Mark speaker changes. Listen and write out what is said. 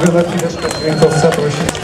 Speaker 1: Mogę na chwileczkę dźwiękowca prosić?